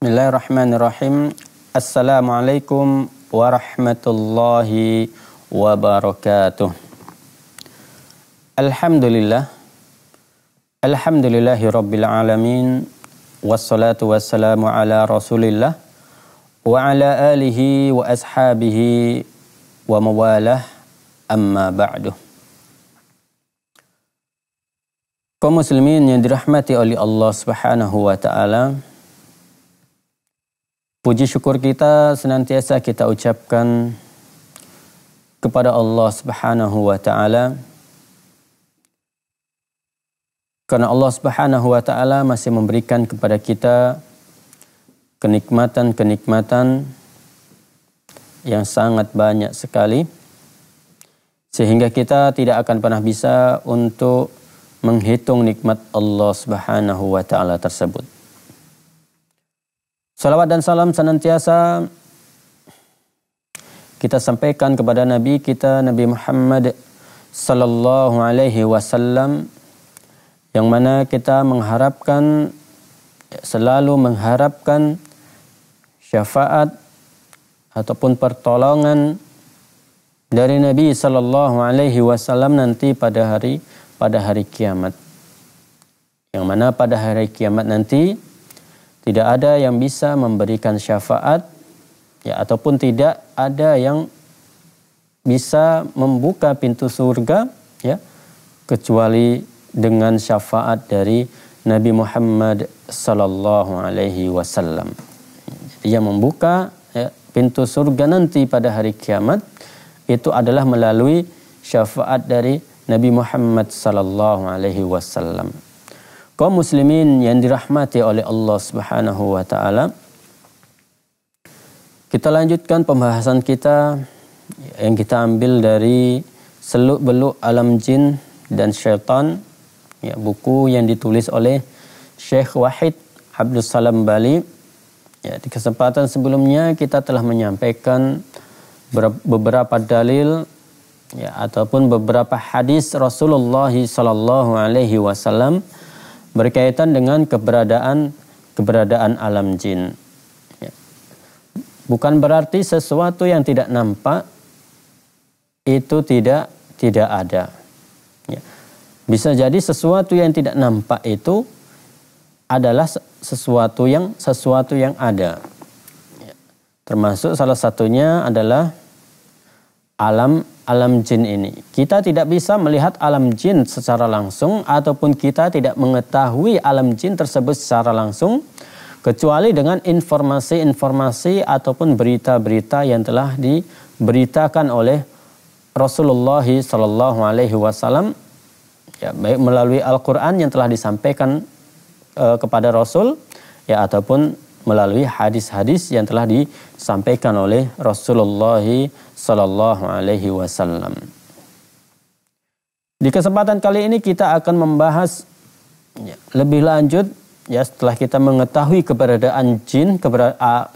بسم الله الرحمن الرحيم السلام عليكم ورحمة الله وبركاته الحمد لله الحمد لله رب العالمين والصلاة والسلام على رسول الله وعلى آله وأصحابه ومواله أما بعد كمسلمين يدرحمتي علي الله سبحانه وتعالى Puji syukur kita senantiasa kita ucapkan kepada Allah Subhanahu wa taala karena Allah Subhanahu wa taala masih memberikan kepada kita kenikmatan-kenikmatan yang sangat banyak sekali sehingga kita tidak akan pernah bisa untuk menghitung nikmat Allah Subhanahu wa taala tersebut. Salawat dan salam senantiasa kita sampaikan kepada Nabi kita Nabi Muhammad sallallahu alaihi wasallam yang mana kita mengharapkan selalu mengharapkan syafaat ataupun pertolongan dari Nabi sallallahu alaihi wasallam nanti pada hari pada hari kiamat. Yang mana pada hari kiamat nanti tidak ada yang bisa memberikan syafaat ya ataupun tidak ada yang bisa membuka pintu surga ya kecuali dengan syafaat dari Nabi Muhammad sallallahu alaihi wasallam. Yang membuka ya, pintu surga nanti pada hari kiamat itu adalah melalui syafaat dari Nabi Muhammad sallallahu alaihi wasallam kaum muslimin yang dirahmati oleh Allah Subhanahu wa taala. Kita lanjutkan pembahasan kita yang kita ambil dari Seluk-beluk Alam Jin dan Syaitan, ya, buku yang ditulis oleh Syekh Wahid Abdul Salam Bali. Ya, di kesempatan sebelumnya kita telah menyampaikan beberapa dalil ya, ataupun beberapa hadis Rasulullah sallallahu alaihi wasallam berkaitan dengan keberadaan keberadaan alam jin. Ya. Bukan berarti sesuatu yang tidak nampak itu tidak tidak ada. Ya. Bisa jadi sesuatu yang tidak nampak itu adalah sesuatu yang sesuatu yang ada. Ya. Termasuk salah satunya adalah alam alam jin ini. Kita tidak bisa melihat alam jin secara langsung ataupun kita tidak mengetahui alam jin tersebut secara langsung kecuali dengan informasi-informasi ataupun berita-berita yang telah diberitakan oleh Rasulullah Sallallahu Alaihi Wasallam ya baik melalui Al-Quran yang telah disampaikan uh, kepada Rasul ya ataupun melalui hadis-hadis yang telah disampaikan oleh Rasulullah sallallahu alaihi wasallam. Di kesempatan kali ini kita akan membahas ya, lebih lanjut ya setelah kita mengetahui keberadaan jin,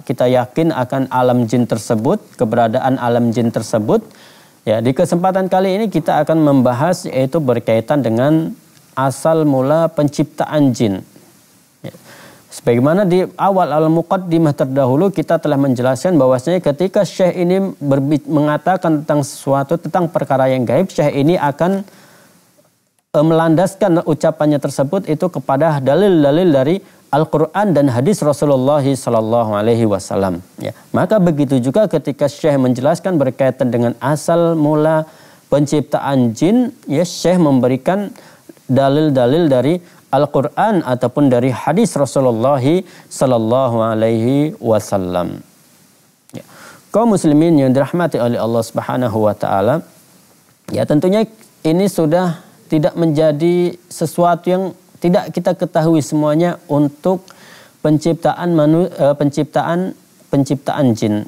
kita yakin akan alam jin tersebut, keberadaan alam jin tersebut. Ya, di kesempatan kali ini kita akan membahas yaitu berkaitan dengan asal mula penciptaan jin. Sebagaimana di awal al-muqaddimah terdahulu kita telah menjelaskan bahwasanya ketika Syekh ini mengatakan tentang sesuatu tentang perkara yang gaib, Syekh ini akan e, melandaskan ucapannya tersebut itu kepada dalil-dalil dari Al-Quran dan hadis Rasulullah Sallallahu Alaihi Wasallam. Ya, maka begitu juga ketika Syekh menjelaskan berkaitan dengan asal mula penciptaan jin, ya Syekh memberikan dalil-dalil dari Al-Quran ataupun dari hadis Rasulullah Sallallahu Alaihi Wasallam. Ya. Muslimin yang dirahmati oleh Allah Subhanahu Wa Taala, ya tentunya ini sudah tidak menjadi sesuatu yang tidak kita ketahui semuanya untuk penciptaan manu, uh, penciptaan penciptaan jin.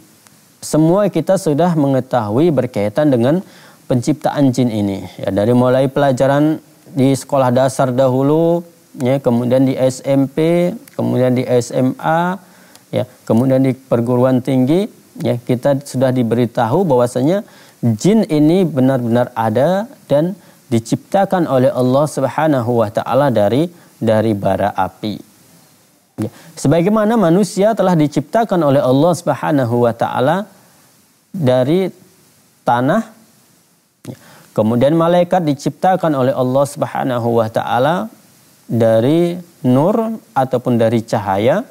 Semua kita sudah mengetahui berkaitan dengan penciptaan jin ini. Ya dari mulai pelajaran di sekolah dasar dahulu ya kemudian di SMP kemudian di SMA ya kemudian di perguruan tinggi ya kita sudah diberitahu bahwasanya jin ini benar-benar ada dan diciptakan oleh Allah Subhanahu wa taala dari dari bara api. Ya. Sebagaimana manusia telah diciptakan oleh Allah Subhanahu wa taala dari tanah ya. kemudian malaikat diciptakan oleh Allah Subhanahu wa taala dari nur ataupun dari cahaya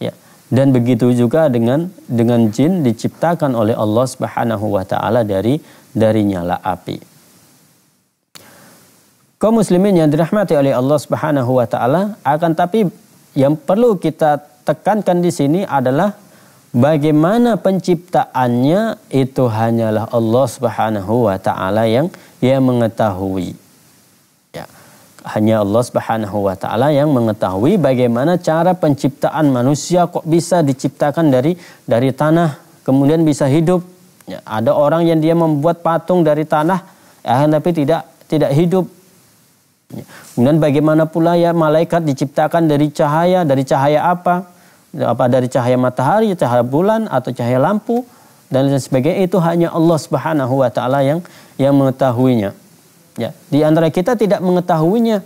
ya dan begitu juga dengan dengan jin diciptakan oleh Allah Subhanahu wa taala dari dari nyala api kaum muslimin yang dirahmati oleh Allah Subhanahu wa taala akan tapi yang perlu kita tekankan di sini adalah bagaimana penciptaannya itu hanyalah Allah Subhanahu wa taala yang yang mengetahui. Ya. Hanya Allah Subhanahu wa taala yang mengetahui bagaimana cara penciptaan manusia kok bisa diciptakan dari dari tanah kemudian bisa hidup. Ya. Ada orang yang dia membuat patung dari tanah ya, tapi tidak tidak hidup Kemudian bagaimana pula ya malaikat diciptakan dari cahaya, dari cahaya apa? Apa dari cahaya matahari, cahaya bulan atau cahaya lampu dan lain sebagainya itu hanya Allah Subhanahu wa taala yang yang mengetahuinya. Ya, di antara kita tidak mengetahuinya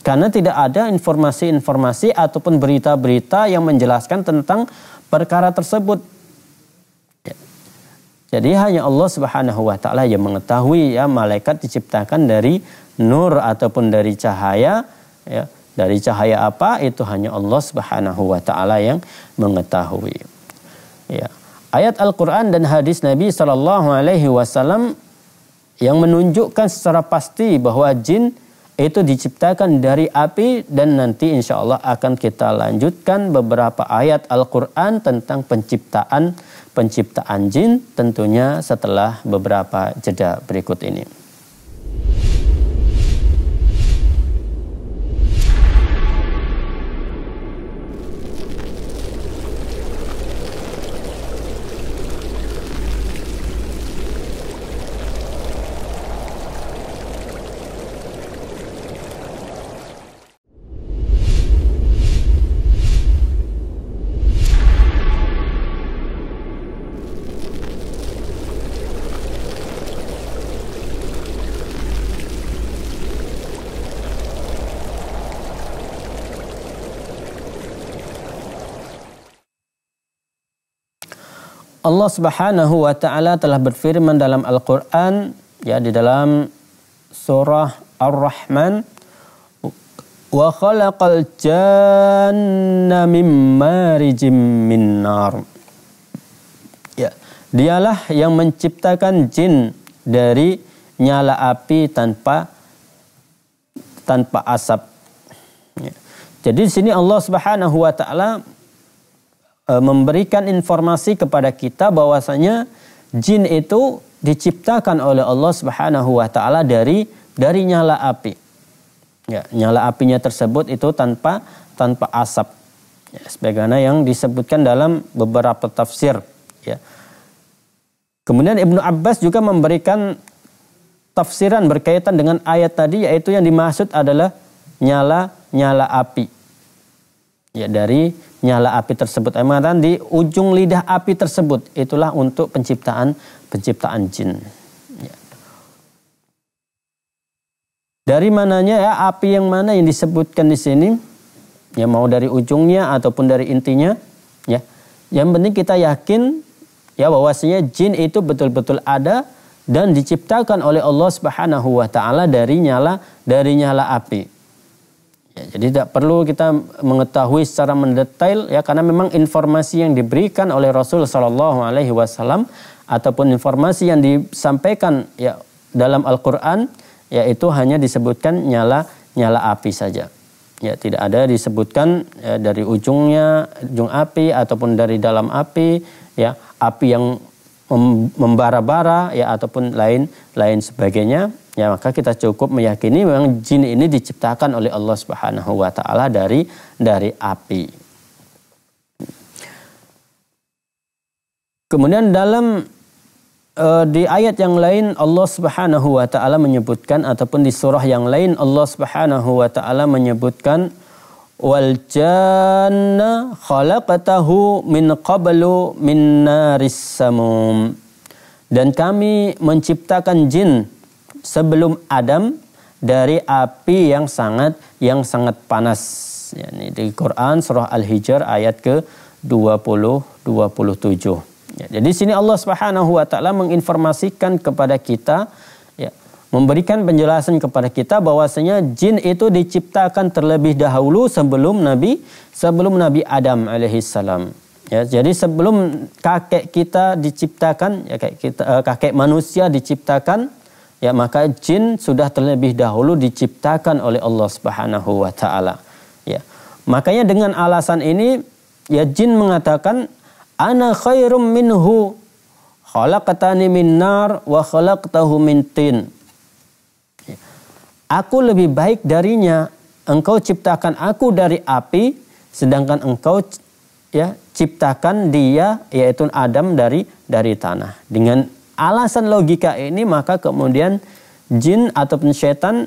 karena tidak ada informasi-informasi ataupun berita-berita yang menjelaskan tentang perkara tersebut. Ya. Jadi hanya Allah Subhanahu wa taala yang mengetahui ya malaikat diciptakan dari nur ataupun dari cahaya ya dari cahaya apa itu hanya Allah Subhanahu wa taala yang mengetahui. Ya. Ayat Al-Qur'an dan hadis Nabi sallallahu alaihi wasallam yang menunjukkan secara pasti bahwa jin itu diciptakan dari api dan nanti insya Allah akan kita lanjutkan beberapa ayat Al-Quran tentang penciptaan penciptaan jin tentunya setelah beberapa jeda berikut ini. Allah Subhanahu wa taala telah berfirman dalam Al-Qur'an ya di dalam surah Ar-Rahman wa khalaqal janna mim marijim min nar. Ya, dialah yang menciptakan jin dari nyala api tanpa tanpa asap. Ya. Jadi di sini Allah Subhanahu wa taala memberikan informasi kepada kita bahwasanya jin itu diciptakan oleh Allah Subhanahu wa taala dari dari nyala api. Ya, nyala apinya tersebut itu tanpa tanpa asap. Ya, sebagaimana yang disebutkan dalam beberapa tafsir, ya. Kemudian Ibnu Abbas juga memberikan tafsiran berkaitan dengan ayat tadi yaitu yang dimaksud adalah nyala nyala api. Ya dari nyala api tersebut. Mengatakan di ujung lidah api tersebut itulah untuk penciptaan penciptaan jin. Ya. Dari mananya ya api yang mana yang disebutkan di sini? Ya mau dari ujungnya ataupun dari intinya, ya. Yang penting kita yakin ya bahwasanya jin itu betul-betul ada dan diciptakan oleh Allah Subhanahu wa taala dari nyala dari nyala api. Ya, jadi tidak perlu kita mengetahui secara mendetail ya karena memang informasi yang diberikan oleh Rasul Shallallahu Alaihi Wasallam ataupun informasi yang disampaikan ya dalam Al-Quran yaitu hanya disebutkan nyala nyala api saja. Ya tidak ada disebutkan ya, dari ujungnya ujung api ataupun dari dalam api ya api yang membara-bara ya ataupun lain lain sebagainya ya maka kita cukup meyakini memang jin ini diciptakan oleh Allah Subhanahu wa taala dari dari api. Kemudian dalam uh, di ayat yang lain Allah Subhanahu wa taala menyebutkan ataupun di surah yang lain Allah Subhanahu wa taala menyebutkan wal janna khalaqatahu min qablu min naris samum dan kami menciptakan jin sebelum Adam dari api yang sangat yang sangat panas. Ya, ini di Quran surah Al-Hijr ayat ke 20 27. Ya, jadi sini Allah Subhanahu wa taala menginformasikan kepada kita memberikan penjelasan kepada kita bahwasanya jin itu diciptakan terlebih dahulu sebelum Nabi sebelum Nabi Adam alaihissalam. Ya, jadi sebelum kakek kita diciptakan, ya kakek kita uh, kakek manusia diciptakan, ya maka jin sudah terlebih dahulu diciptakan oleh Allah Subhanahu wa taala. Ya. Makanya dengan alasan ini ya jin mengatakan ana khairum minhu khalaqtani min nar wa khalaqtahu min tin. Aku lebih baik darinya. Engkau ciptakan aku dari api sedangkan engkau ya ciptakan dia yaitu Adam dari dari tanah. Dengan alasan logika ini maka kemudian jin ataupun setan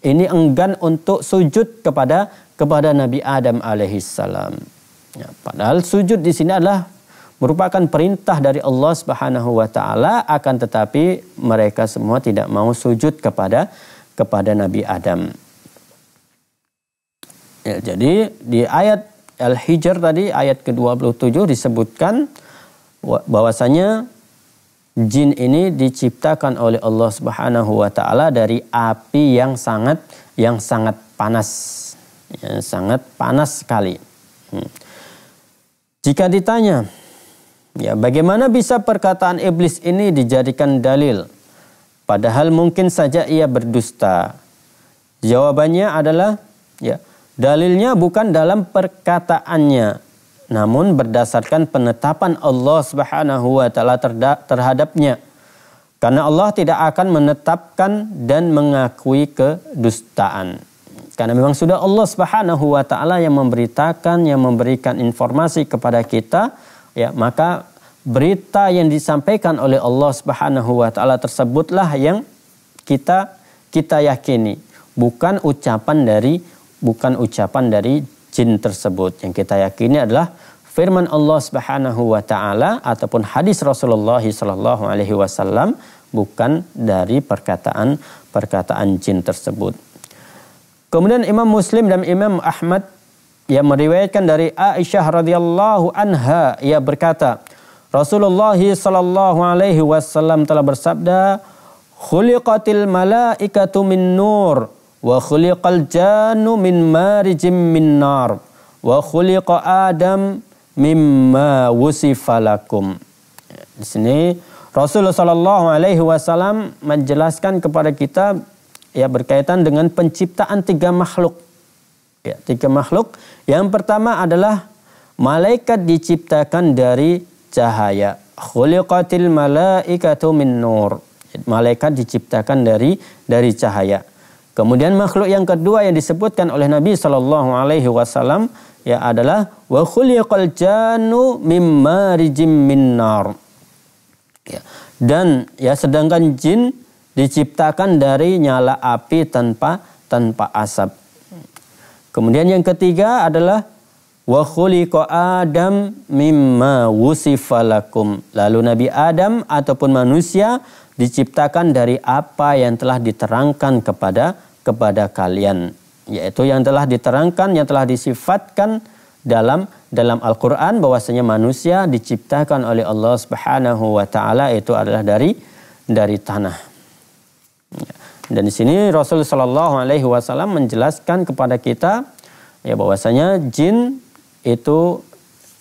ini enggan untuk sujud kepada kepada Nabi Adam alaihissalam. Ya, padahal sujud di sini adalah merupakan perintah dari Allah Subhanahu wa taala akan tetapi mereka semua tidak mau sujud kepada kepada Nabi Adam. Ya, jadi di ayat Al-Hijr tadi ayat ke-27 disebutkan bahwasanya jin ini diciptakan oleh Allah Subhanahu wa taala dari api yang sangat yang sangat panas. Yang sangat panas sekali. Hmm. Jika ditanya, ya bagaimana bisa perkataan iblis ini dijadikan dalil padahal mungkin saja ia berdusta? Jawabannya adalah ya Dalilnya bukan dalam perkataannya, namun berdasarkan penetapan Allah Subhanahu wa taala terhadapnya. Karena Allah tidak akan menetapkan dan mengakui kedustaan. Karena memang sudah Allah Subhanahu wa taala yang memberitakan, yang memberikan informasi kepada kita, ya, maka berita yang disampaikan oleh Allah Subhanahu wa taala tersebutlah yang kita kita yakini, bukan ucapan dari bukan ucapan dari jin tersebut. Yang kita yakini adalah firman Allah Subhanahu wa taala ataupun hadis Rasulullah sallallahu alaihi wasallam bukan dari perkataan perkataan jin tersebut. Kemudian Imam Muslim dan Imam Ahmad yang meriwayatkan dari Aisyah radhiyallahu anha ia berkata Rasulullah sallallahu alaihi wasallam telah bersabda khuliqatil malaikatu min nur wa khuliqal jannu min marijim min nar wa khuliqa adam mimma wusifalakum di sini Rasulullah Shallallahu Alaihi Wasallam menjelaskan kepada kita ya berkaitan dengan penciptaan tiga makhluk. Ya, tiga makhluk. Yang pertama adalah malaikat diciptakan dari cahaya. Khuliqatil malaikatu min nur. Malaikat diciptakan dari dari cahaya. Kemudian makhluk yang kedua yang disebutkan oleh Nabi Shallallahu Alaihi Wasallam ya adalah wa khuliqal janu mimma rijim minnar. Ya. Dan ya sedangkan jin diciptakan dari nyala api tanpa tanpa asap. Kemudian yang ketiga adalah wa adam mimma wusifalakum. Lalu Nabi Adam ataupun manusia diciptakan dari apa yang telah diterangkan kepada kepada kalian yaitu yang telah diterangkan yang telah disifatkan dalam dalam Al-Qur'an bahwasanya manusia diciptakan oleh Allah Subhanahu wa taala itu adalah dari dari tanah. Dan di sini Rasul Shallallahu alaihi wasallam menjelaskan kepada kita ya bahwasanya jin itu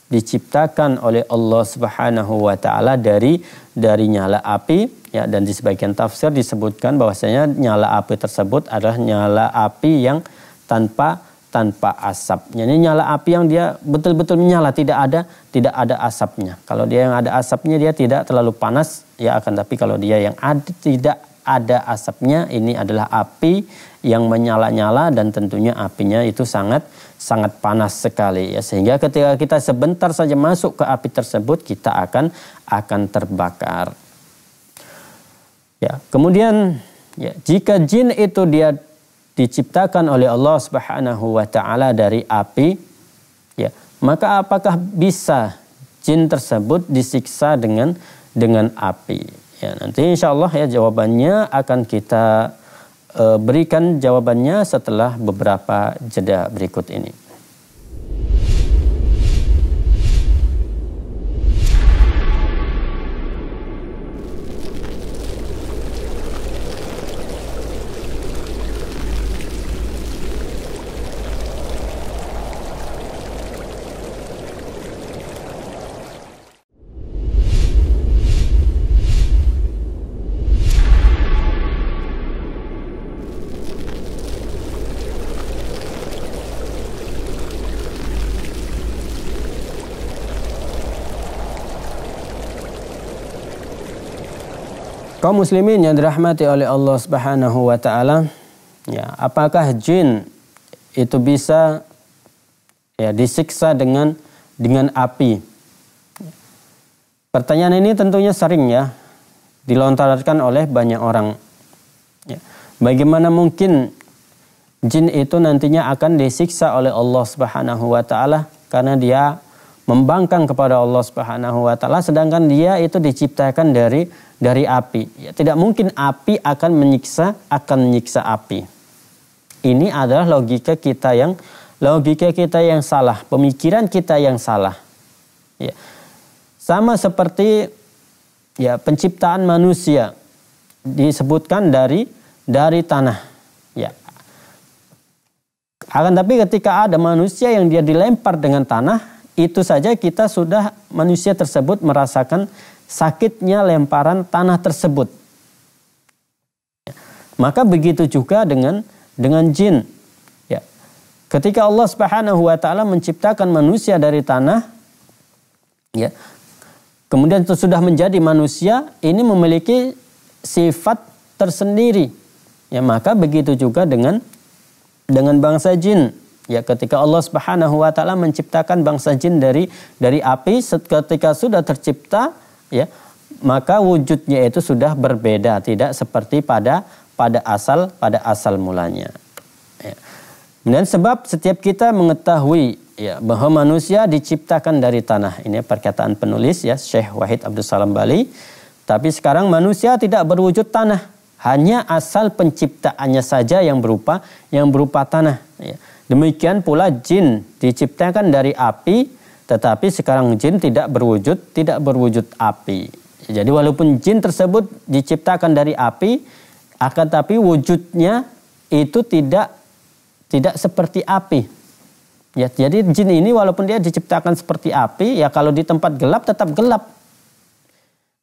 diciptakan oleh Allah Subhanahu wa taala dari dari nyala api ya dan di sebagian tafsir disebutkan bahwasanya nyala api tersebut adalah nyala api yang tanpa tanpa asap. Jadi nyala api yang dia betul-betul menyala tidak ada tidak ada asapnya. Kalau dia yang ada asapnya dia tidak terlalu panas ya akan tapi kalau dia yang ada tidak ada asapnya ini adalah api yang menyala-nyala dan tentunya apinya itu sangat sangat panas sekali ya sehingga ketika kita sebentar saja masuk ke api tersebut kita akan akan terbakar. Ya, kemudian ya, jika jin itu dia diciptakan oleh Allah Subhanahu wa taala dari api, ya, maka apakah bisa jin tersebut disiksa dengan dengan api? Ya, nanti insya Allah ya jawabannya akan kita berikan jawabannya setelah beberapa jeda berikut ini. Kaum muslimin yang dirahmati oleh Allah Subhanahu wa taala, ya, apakah jin itu bisa ya disiksa dengan dengan api? Pertanyaan ini tentunya sering ya dilontarkan oleh banyak orang. Ya. Bagaimana mungkin jin itu nantinya akan disiksa oleh Allah Subhanahu wa taala karena dia membangkang kepada Allah Subhanahu wa taala sedangkan dia itu diciptakan dari dari api. Ya, tidak mungkin api akan menyiksa akan menyiksa api. Ini adalah logika kita yang logika kita yang salah, pemikiran kita yang salah. Ya. Sama seperti ya penciptaan manusia disebutkan dari dari tanah. Ya. Akan tapi ketika ada manusia yang dia dilempar dengan tanah, itu saja kita sudah manusia tersebut merasakan sakitnya lemparan tanah tersebut. Maka begitu juga dengan dengan jin. Ya. Ketika Allah Subhanahu wa taala menciptakan manusia dari tanah, ya. Kemudian itu sudah menjadi manusia, ini memiliki sifat tersendiri. Ya, maka begitu juga dengan dengan bangsa jin. Ya, ketika Allah Subhanahu wa taala menciptakan bangsa jin dari dari api, ketika sudah tercipta ya maka wujudnya itu sudah berbeda tidak seperti pada pada asal pada asal mulanya ya. dan sebab setiap kita mengetahui ya bahwa manusia diciptakan dari tanah ini perkataan penulis ya Syekh Wahid Abdul Salam Bali tapi sekarang manusia tidak berwujud tanah hanya asal penciptaannya saja yang berupa yang berupa tanah ya. Demikian pula jin diciptakan dari api tetapi sekarang jin tidak berwujud, tidak berwujud api. Jadi walaupun jin tersebut diciptakan dari api, akan tapi wujudnya itu tidak tidak seperti api. Ya, jadi jin ini walaupun dia diciptakan seperti api, ya kalau di tempat gelap tetap gelap.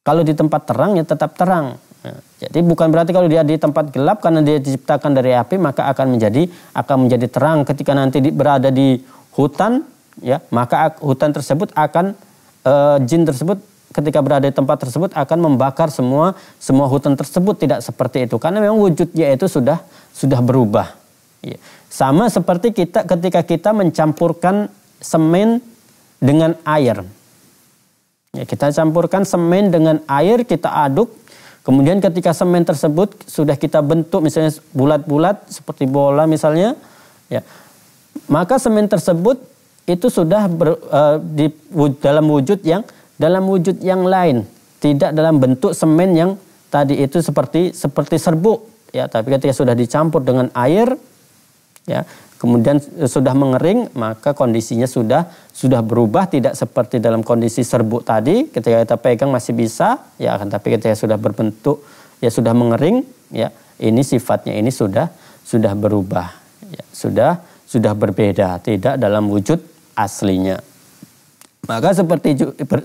Kalau di tempat terang ya tetap terang. Ya, jadi bukan berarti kalau dia di tempat gelap karena dia diciptakan dari api maka akan menjadi akan menjadi terang. Ketika nanti berada di hutan ya maka hutan tersebut akan e, jin tersebut ketika berada di tempat tersebut akan membakar semua semua hutan tersebut. Tidak seperti itu. Karena memang wujudnya itu sudah sudah berubah. Ya. sama seperti kita ketika kita mencampurkan semen dengan air. Ya, kita campurkan semen dengan air kita aduk kemudian ketika semen tersebut sudah kita bentuk misalnya bulat-bulat seperti bola misalnya ya maka semen tersebut itu sudah ber, uh, di dalam wujud yang dalam wujud yang lain, tidak dalam bentuk semen yang tadi itu seperti seperti serbuk. Ya, tapi ketika sudah dicampur dengan air ya, kemudian sudah mengering, maka kondisinya sudah sudah berubah tidak seperti dalam kondisi serbuk tadi, ketika kita pegang masih bisa ya, akan tapi ketika sudah berbentuk ya sudah mengering ya, ini sifatnya ini sudah sudah berubah ya, sudah sudah berbeda, tidak dalam wujud aslinya. Maka seperti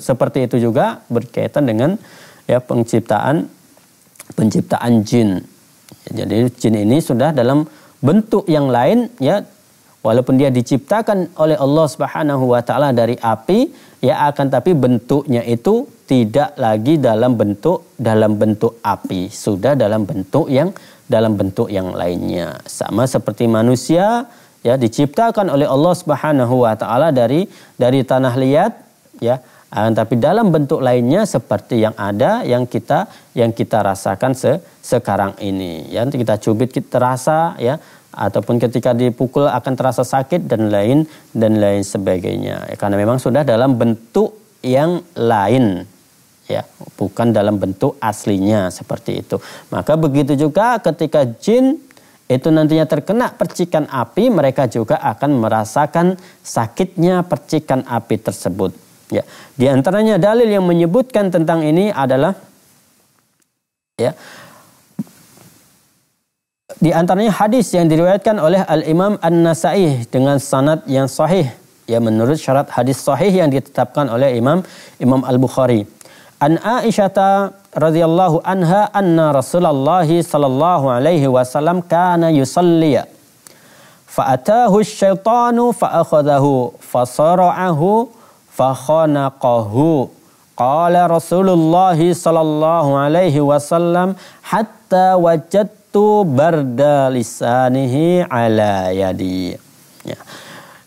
seperti itu juga berkaitan dengan ya penciptaan penciptaan jin. Jadi jin ini sudah dalam bentuk yang lain ya. Walaupun dia diciptakan oleh Allah Subhanahu wa taala dari api ya akan tapi bentuknya itu tidak lagi dalam bentuk dalam bentuk api. Sudah dalam bentuk yang dalam bentuk yang lainnya. Sama seperti manusia ya diciptakan oleh Allah Subhanahu wa taala dari dari tanah liat ya tapi dalam bentuk lainnya seperti yang ada yang kita yang kita rasakan se, sekarang ini. Ya kita cubit kita terasa ya ataupun ketika dipukul akan terasa sakit dan lain dan lain sebagainya. Ya, karena memang sudah dalam bentuk yang lain. Ya bukan dalam bentuk aslinya seperti itu. Maka begitu juga ketika jin itu nantinya terkena percikan api, mereka juga akan merasakan sakitnya percikan api tersebut. Ya, di antaranya dalil yang menyebutkan tentang ini adalah ya. Di antaranya hadis yang diriwayatkan oleh Al Imam An Nasai dengan sanad yang sahih ya menurut syarat hadis sahih yang ditetapkan oleh Imam Imam Al Bukhari. An Aisyah radhiyallahu anha anna Rasulullah sallallahu alaihi wasallam kana yusalli fa'atahu asyaitanu fa'akhadahu fasara'ahu fakhanaqahu qala Rasulullah sallallahu alaihi wasallam hatta wajadtu barda lisanihi ala yadi ya.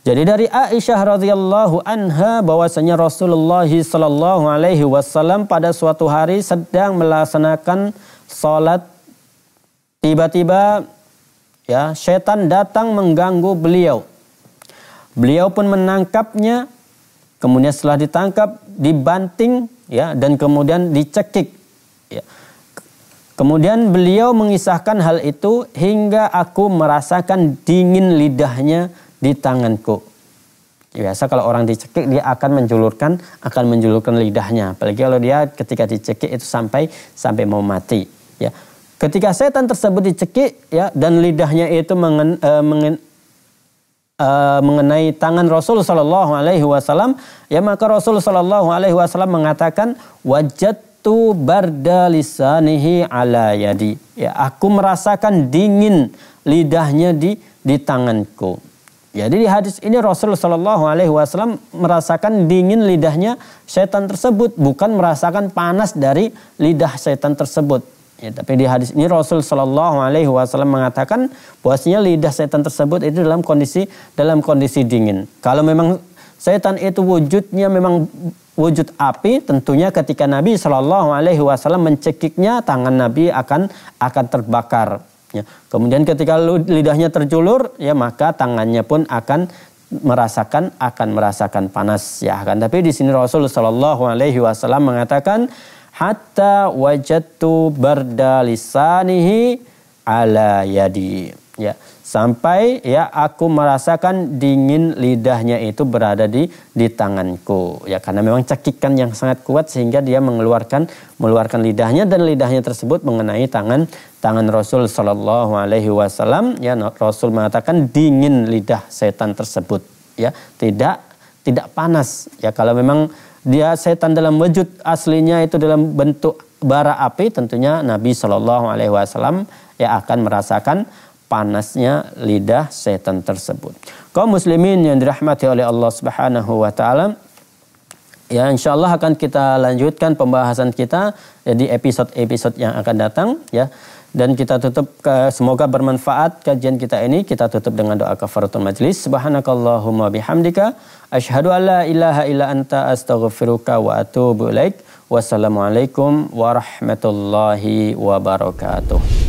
Jadi dari Aisyah radhiyallahu anha bahwasanya Rasulullah sallallahu alaihi wasallam pada suatu hari sedang melaksanakan salat tiba-tiba ya setan datang mengganggu beliau. Beliau pun menangkapnya kemudian setelah ditangkap dibanting ya dan kemudian dicekik ya. Kemudian beliau mengisahkan hal itu hingga aku merasakan dingin lidahnya di tanganku. Biasa kalau orang dicekik dia akan menjulurkan akan menjulurkan lidahnya. Apalagi kalau dia ketika dicekik itu sampai sampai mau mati. Ya. Ketika setan tersebut dicekik ya dan lidahnya itu mengen, uh, mengen, uh, mengenai tangan Rasul Shallallahu Alaihi Wasallam, ya maka Rasul Shallallahu Alaihi Wasallam mengatakan wajatu barda lisanihi ala yadi. Ya, aku merasakan dingin lidahnya di di tanganku. Jadi di hadis ini Rasul Shallallahu Alaihi Wasallam merasakan dingin lidahnya setan tersebut, bukan merasakan panas dari lidah setan tersebut. Ya, tapi di hadis ini Rasul Shallallahu Alaihi Wasallam mengatakan bahwasanya lidah setan tersebut itu dalam kondisi dalam kondisi dingin. Kalau memang setan itu wujudnya memang wujud api, tentunya ketika Nabi Shallallahu Alaihi Wasallam mencekiknya, tangan Nabi akan akan terbakar. Ya. Kemudian ketika lidahnya terjulur, ya maka tangannya pun akan merasakan akan merasakan panas ya kan tapi di sini Rasul Shallallahu Alaihi Wasallam mengatakan hatta wajadtu barda lisanihi ala yadi. Ya, sampai ya aku merasakan dingin lidahnya itu berada di di tanganku. Ya, karena memang cekikan yang sangat kuat sehingga dia mengeluarkan mengeluarkan lidahnya dan lidahnya tersebut mengenai tangan tangan Rasul Shallallahu alaihi wasallam. Ya, Rasul mengatakan dingin lidah setan tersebut. Ya, tidak tidak panas. Ya, kalau memang dia setan dalam wujud aslinya itu dalam bentuk bara api tentunya Nabi Shallallahu Alaihi Wasallam ya akan merasakan panasnya lidah setan tersebut. Kaum muslimin yang dirahmati oleh Allah Subhanahu wa taala Ya insya Allah akan kita lanjutkan pembahasan kita ya, di episode-episode yang akan datang ya dan kita tutup ke, semoga bermanfaat kajian kita ini. Kita tutup dengan doa kafaratul majlis. Subhanakallahumma bihamdika. Asyhadu an la ilaha illa anta astaghfiruka wa atubu ilaik. Wassalamualaikum warahmatullahi wabarakatuh